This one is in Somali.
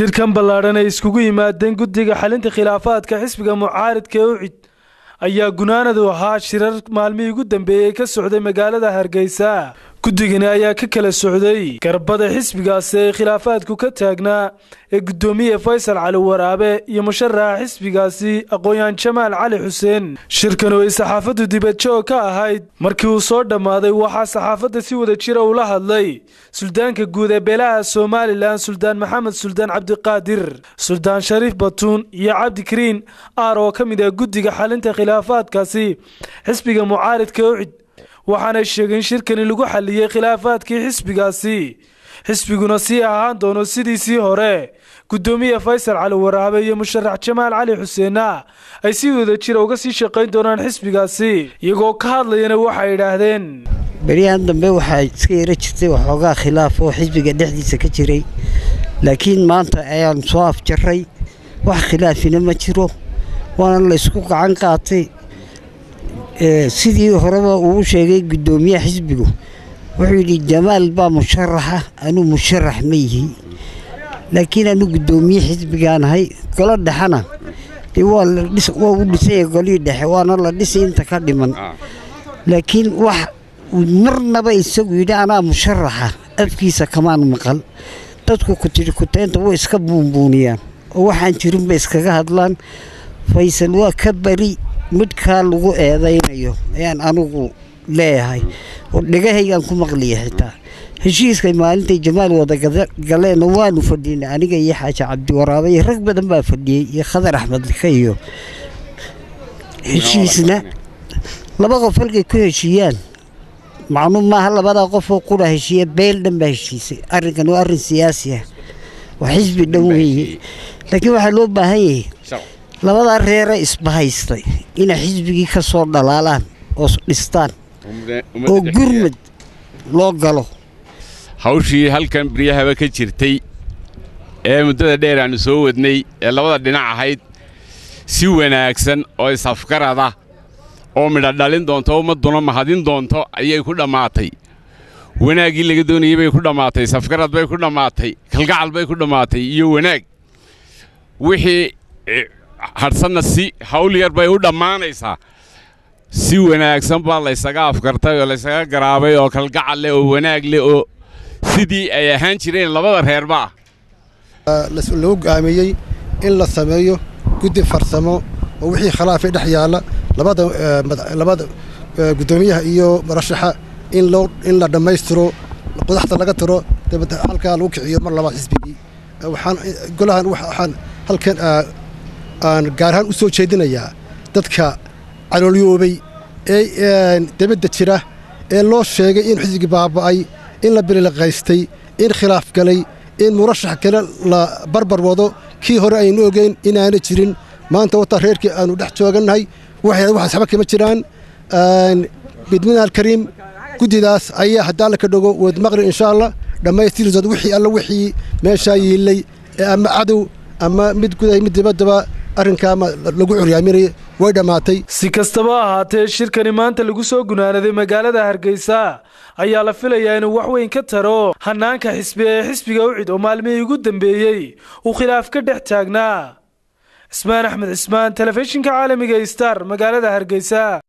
shirkan ballaadhan ay iskugu yimaadeen guddiga xalinta khilaafaadka xisbiga mucaaridka ucid ayaa gunaanadu ahaa shirar maalmihii ugu dambeeyey ka socday magaalada hargeysa guddigani ayaa ka kala socday. Garbada xisbigaasi ee khilaafaadku ka taagnaa ee guddoomiye faysal cali waraabe iyo musharaxa xisbigaasi aqoon-yahan jamaal cali xuseen. Shirkan oo ay saxaafaddu dibadjoog ka ahayd markii uu soo dhammaaday waxaa saxaafadda si wada jira ula hadlay suldaanka guud ee beelaha somalilan suldaan maxamed suldaan cabdiqaadir suldaan shariif batuun iyo cabdikariin aar oo ka mid ah guddiga xalinta khilaafaadkaasi xisbiga mucaaridka ucid waxaanay sheegeen shirkani lagu xaliyey khilaafaadkii xisbigaasi. Xisbiguna sii ahaan doono sidiisii hore. Guddoomiye faysal cali waraabe iyo musharax jamaal cali xuseenna ay si wada jira uga sii shaqayn doonaan xisbigaasi iyagoo ka hadlayana waxay idhaahdeen. Beryahan dambe waxaa iska yaro jirtay waxoogaa khilaaf oo xisbiga dhexdiisa ka jiray. Laakiin maanta ayaan soo afjaray wax khilaafina ma jiro waana la ysku gacan qaatay sidii horeba uu sheegay guddoomiyaha xisbigu wuxuu yidhi jamaal baa musharaxa anuu musharax ma yihi. Laakiin anuu guddoomiye xisbigaan ahay golo dhexena dee waa u dhisay golihii dhexe waana la dhisay inta ka dhiman. Laakiin wax marnaba isagu yidhi anaa musharaxa afkiisa kamaan maqal. Dadku kutiri kuteynta way iska buunbuuniyaan oo waxaan jirinba iskaga hadlaan. Faysal waa ka bari midhkaa lagu eedaynayo ayaan anugu leeyahay. Oo dhegahaygaan ku maqliya xitaa. Heshiiskay maalintay jamaal wada galeenna waanu fadhiinay. Aniga iyo xaaji cabdiwaraabe iyo rag badan baa fadhiyey iyo khadar axmed lika iyo heshiisna laba qof halkay ku heshiiyaan. Macnuu maaha labadaa qofoo qura heshiiya beel dhan baa heshiisay. Arrinkan waa arrin siyaasi ah. Waa xisbi dhan weeye. Laakiin waxaa loo baahan yahay labadaa reere isbahaystay. Inay xisbigii ka soo dhalaalaan oo dhistaan. Oo gurmud loo galo. Hawshii halkan beryahaba ka jirtay ee muddada dheer aannu soo wadnay ee labada dhinac ahayd si wanaagsan oo isafgarada oo midha dhalin doonto ummadduna mahadin doonto ayay ku dhammaatay wanaaggii laga doonayey bay ku dhammaatay safgarad bay ku dhammaatay kalgacal bay ku dhammaatay iyo wanaag. Wixii hadhsanna si hawl yar bay u dhammaanaysaa. Si wanaagsan baa laysaga afkartay oo laysaga garaabay oo kalgacal leh oo wanaag leh oo sidii ay ahaan jireen labada reerba ah lagu go'aamiyey in la sameeyo guddi farsamo oo wixii khilaafay dhex yaalla labada guddoomiyaha iyo murashaxa in la dhammaystiro qodaxda laga tiro halkaa lagu kiciyo mar labaad xisbigii. Waxaan golahan waxaan halkan aan gaar ahaan u soo jeedinayaa dadka caloolyoobay ee debadda jira ee loo sheegay in xisbigii baaba'ay in la bililiqaystay in khilaaf galay in murashax kale la barbar wado. Kii hore aynu ogeyn inaana jirin. Maanta wata reerkii aanu dhex joogannahay. Waxaas waxba kama jiraan. Bidmina alkariim guddidaas ayaa haddii alla ka dhogo weedmaqri insha allah dhammaystirsood wixii alla wixii meeshaa yiillay ee ama cadow ama mid guday mid dibaddaba arrinkaa lagu curyaaminaya way dhammaatay. Si kastaba ahaatee shirkani maanta lagu soo gunaanaday magaalada hargeysa. Ayaa la filayaa inuu wax weyn ka taro. Hanaanka xisbi ee xisbiga ucid oo maalmihii ugu dambeeyey uu khilaaf ka dhex taagnaa. Cismaan axmed cismaan telefishinka caalamiga star magaalada hargeysa